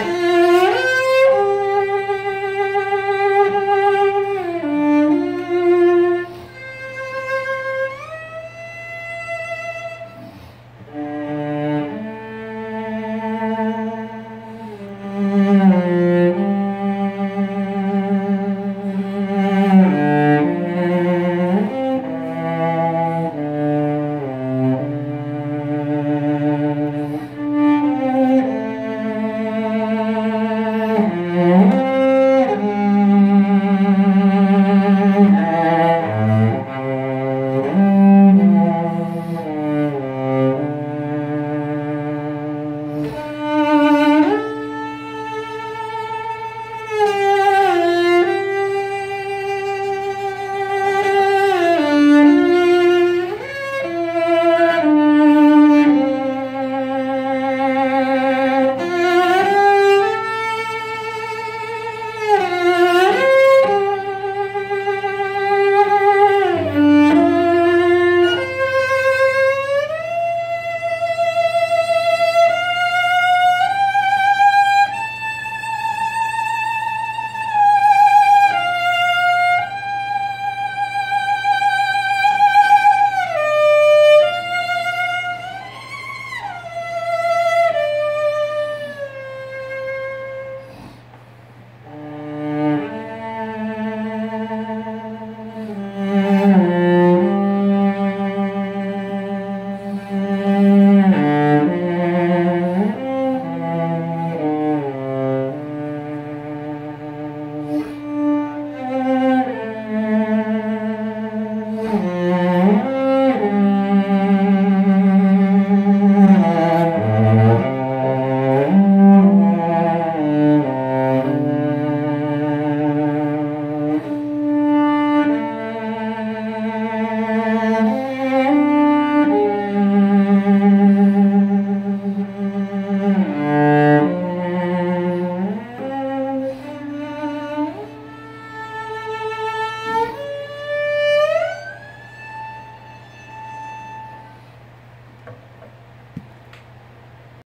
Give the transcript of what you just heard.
Amen.